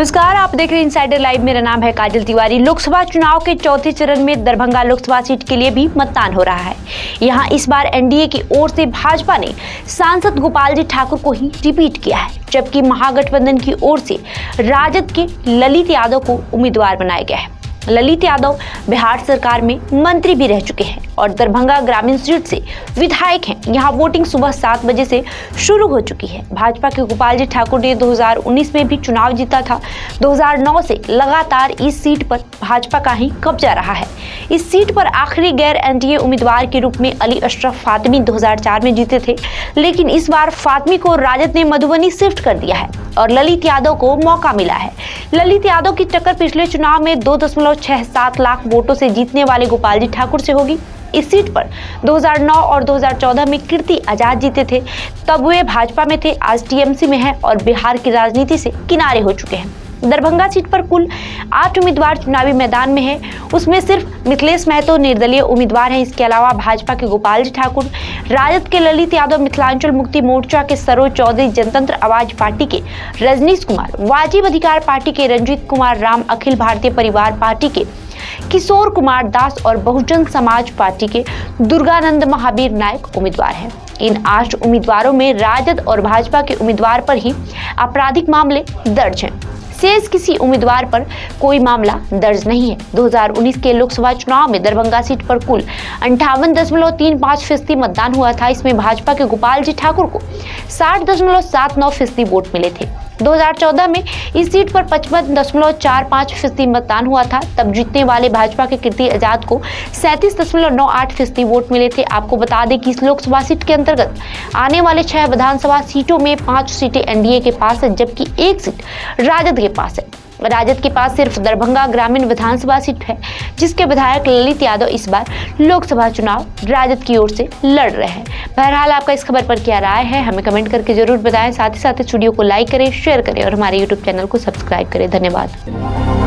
नमस्कार, आप देख रहे हैं इनसाइडर लाइव मेरा नाम है काजल तिवारी। लोकसभा चुनाव के चौथे चरण में दरभंगा लोकसभा सीट के लिए भी मतदान हो रहा है। यहाँ इस बार एनडीए की ओर से भाजपा ने सांसद गोपाल जी ठाकुर को ही रिपीट किया है, जबकि महागठबंधन की ओर से राजद के ललित यादव को उम्मीदवार बनाया गया है। ललित यादव बिहार सरकार में मंत्री भी रह चुके हैं और दरभंगा ग्रामीण सीट से विधायक हैं। यहाँ वोटिंग सुबह सात बजे से शुरू हो चुकी है। भाजपा के गोपाल जी ठाकुर ने 2019 में भी चुनाव जीता था। 2009 से लगातार इस सीट पर भाजपा का ही कब्जा रहा है। इस सीट पर आखिरी गैर एनडीए उम्मीदवार के रूप में अली अशरफ फातमी 2004 में जीते थे। लेकिन इस बार फातमी को राजद ने मधुबनी शिफ्ट कर दिया है। और ललित यादव को मौका मिला है। ललित यादव की टक्कर पिछले चुनाव में दो दशमलव छह सात लाख वोटों से जीतने वाले गोपाल जी ठाकुर से होगी। इस सीट पर 2009 और 2014 में कीर्ति आज़ाद जीते थे। तब वे भाजपा में थे, आज टीएमसी में हैं और बिहार की राजनीति से किनारे हो चुके हैं। दरभंगा सीट पर कुल आठ उम्मीदवार चुनावी मैदान में हैं। उसमें सिर्फ़ मिथिलेश महतो निर्दलीय उम्मीदवार हैं। इसके अलावा भाजपा के गोपाल जी ठाकुर राजद के ललित यादव मिथिलांचल मुक्ति मोर्चा के सरोज चौधरी जनतंत्र आवाज़ पार्टी के रजनीश कुमार, वाजिब अधिकार पार्टी के रंजीत कुमार राम, अखिल भारतीय परिवार पार्टी के किशोर कुमार दास और बहुजन समाज पार्टी के दुर्गानंद महावीर नायक उम्मीदवार हैं। इन आठ उम्मीदवारों में राजद और भाजपा के उम्मीदवार पर ही आपराधिक मामले दर्ज हैं। शेष किसी उम्मीदवार पर कोई मामला दर्ज नहीं है। 2019 के लोकसभा चुनाव में दरभंगा सीट पर कुल अंठावन दशमलव तीन पाँच फ़ीसदी मतदान हुआ था। इसमें भाजपा के गोपाल जी ठाकुर को साठ दशमलव सात नौ फ़ीसदी वोट मिले थे। 2014 में इस सीट पर पचपन दशमलव चार पाँच फ़ीसदी मतदान हुआ था। तब जीतने वाले भाजपा के कीर्ति आज़ाद को सैंतीस दशमलव नौ आठ फ़ीसदी वोट मिले थे। आपको बता दें कि इस लोकसभा सीट के अंतर्गत आने वाले छह विधानसभा सीटों में पाँच सीटें एनडीए के पास है, जबकि एक सीट राजद के पास है। राजद के पास सिर्फ़ दरभंगा ग्रामीण विधानसभा सीट है, जिसके विधायक ललित यादव इस बार लोकसभा चुनाव राजद की ओर से लड़ रहे हैं। बहरहाल, आपका इस खबर पर क्या राय है, हमें कमेंट करके ज़रूर बताएँ। साथ ही साथ इस वीडियो को लाइक करें, शेयर करें और हमारे यूट्यूब चैनल को सब्सक्राइब करें। धन्यवाद।